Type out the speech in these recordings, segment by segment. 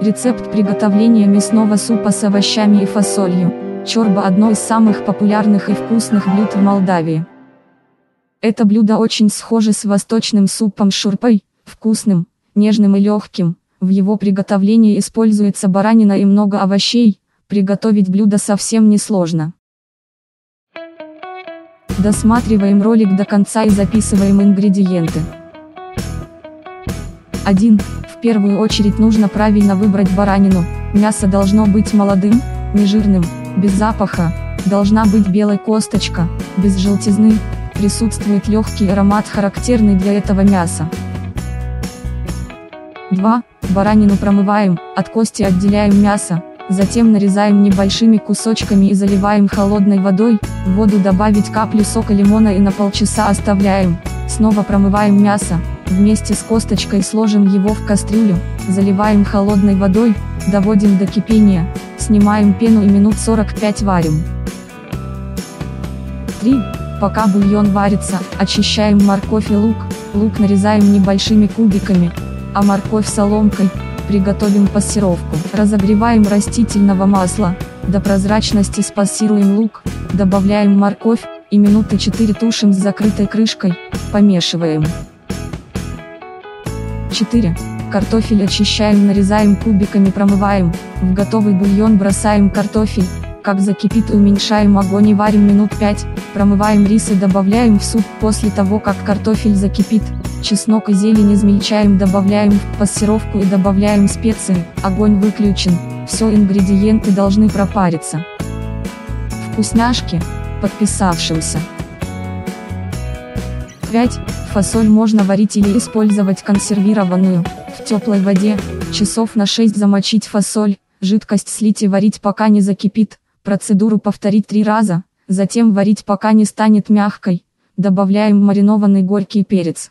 Рецепт приготовления мясного супа с овощами и фасолью. Чорба – одно из самых популярных и вкусных блюд в Молдавии. Это блюдо очень схоже с восточным супом шурпой, вкусным, нежным и легким. В его приготовлении используется баранина и много овощей, приготовить блюдо совсем несложно. Досматриваем ролик до конца и записываем ингредиенты. 1. В первую очередь нужно правильно выбрать баранину, мясо должно быть молодым, нежирным, без запаха, должна быть белая косточка, без желтизны, присутствует легкий аромат характерный для этого мяса. 2. Баранину промываем, от кости отделяем мясо, затем нарезаем небольшими кусочками и заливаем холодной водой, в воду добавить каплю сока лимона и на полчаса оставляем, снова промываем мясо, Вместе с косточкой сложим его в кастрюлю, заливаем холодной водой, доводим до кипения, снимаем пену и минут 45 варим. 3. Пока бульон варится, очищаем морковь и лук, лук нарезаем небольшими кубиками, а морковь соломкой, приготовим пассировку. Разогреваем растительного масла, до прозрачности спассируем лук, добавляем морковь, и минуты 4 тушим с закрытой крышкой, помешиваем. 4. Картофель очищаем нарезаем кубиками промываем, в готовый бульон бросаем картофель, как закипит уменьшаем огонь и варим минут 5, промываем рис и добавляем в суп. После того как картофель закипит, чеснок и зелень измельчаем добавляем в пассировку и добавляем специи, огонь выключен, все ингредиенты должны пропариться. Вкусняшки, подписавшимся. 5. Фасоль можно варить или использовать консервированную, в теплой воде, часов на 6 замочить фасоль, жидкость слить и варить пока не закипит, процедуру повторить три раза, затем варить пока не станет мягкой, добавляем маринованный горький перец.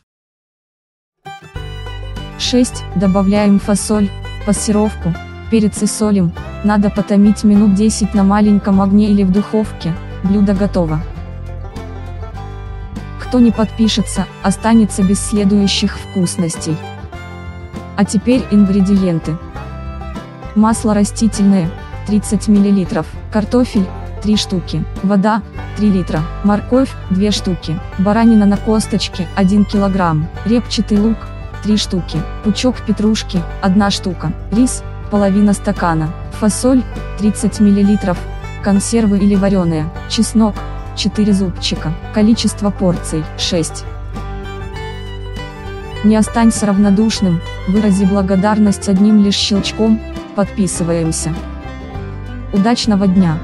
6. Добавляем фасоль, пассировку, перец и солим, надо потомить минут 10 на маленьком огне или в духовке, блюдо готово. Кто не подпишется, останется без следующих вкусностей. А теперь ингредиенты. Масло растительное, 30 мл, картофель, 3 штуки, вода, 3 литра, морковь, 2 штуки, баранина на косточке, 1 кг, репчатый лук, 3 штуки, пучок петрушки, 1 штука, рис, половина стакана, фасоль, 30 мл, консервы или вареные, чеснок, 4 зубчика. Количество порций 6. Не останься равнодушным, вырази благодарность одним лишь щелчком, подписываемся. Удачного дня!